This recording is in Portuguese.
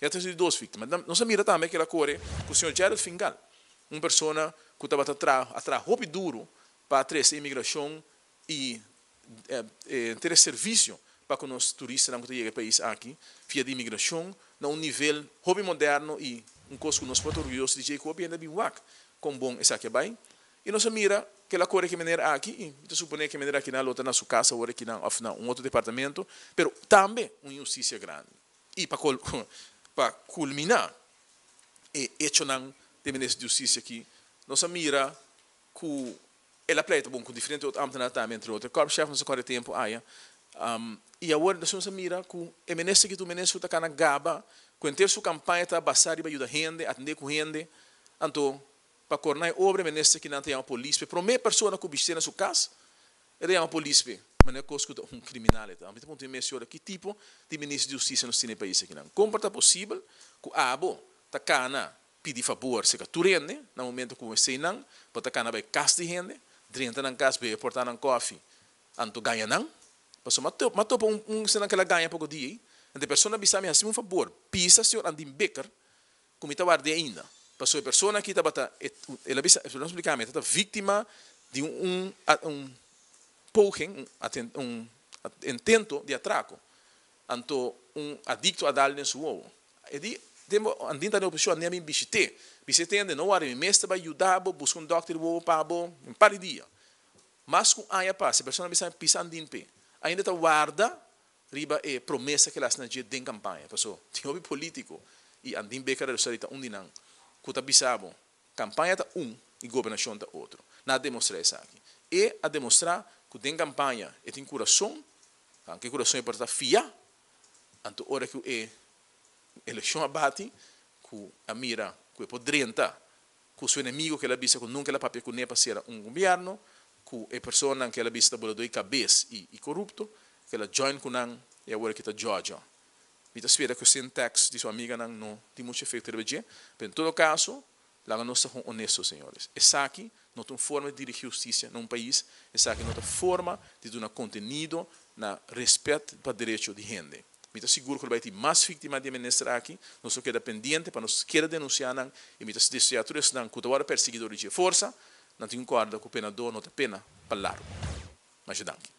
Já tem duas vítimas. Não se mira também que ela corre com o senhor Gerald Fingal, uma pessoa que estava atrás, atrás roupa duro para trazer imigração e é, é, ter serviço para que os turistas não cheguem ao país aqui, via de imigração, a um nível hobby moderno e um coisa que nós podemos orgulhosos de que ainda bem com bom essa aqui vai. E nós mira que ela corre que maneira aqui, e então supõe que maneira aqui na outra na sua casa, ou aqui na um outro departamento, mas também uma injustiça grande. E para para culminar e hecho não de ministro de justiça aqui nós mira que ela pleita bom com diferente outro âmbito também entre outros corpo chefe nós corre tempo aí um, e agora nós mira que o ministro que tu ministro está na gaba com ter sua campanha está basar e ajudar gente atender com gente então para cornar obra ministro que não tem uma polícia para uma pessoa que na sua casa ele é uma polícia mas não é coisa que um criminal então então ponto de que tipo de ministro de justiça nos tem país aqui não como está possível que a abo tá cana pedir favor se que tu rende no momento que você não para cana vai casti rende drinta na casa vai portar na coffee. Anto ganha não passou matou matou um um se naquela ganha pouco dia a pessoa bisa me assim um favor pisa senhor andim becker como está guarde ainda. Passou a pessoa que estava ela bisa não explicar está vítima de um um poging, um, um intento de atraco, anto um adicto a dar em seu ovo. E di, tempo, andinta pessoa nem me visite. Visite ainda não era mestre vai ajudar, buscar um doctor ovo para bo, um par de dia. Mas com aia passa, a pessoa bisa pisa andin pe. Ainda está guarda riba e promessa que elas na dia de campanha. Pessoal, tinha político e andin becar o sarita um dinang. Kuta bisabo. Campanha tá um e governação tá outro. Na demonstrar isso aqui. E a demonstrar que tem campanha e tem coração, que coração é para estar fia, anto hora que é eleição abate, que a mira, que é podrenta, que o seu inimigo que ela visa que nunca ela papel que nem ser um governo, que é pessoa que ela visa bola dois cabeça e, e corrupto, que ela join com não e agora que está Georgia. Me espera que o syntax de sua amiga não, tem muito efeito em todo caso, lá nós somos honestos, senhores. Essa aqui não tem forma de dirigir justiça num país, essa aqui não tem forma de dar conteúdo na respeito para o direito de gente. Me estou seguro que vai ter mais vítimas de administrar aqui, não só queda pendente para nós queira denunciar, e me estou desejar tudo isso, que agora perseguidor de força, não tem um corda com o penador, não tem pena para largo. Mas, danke.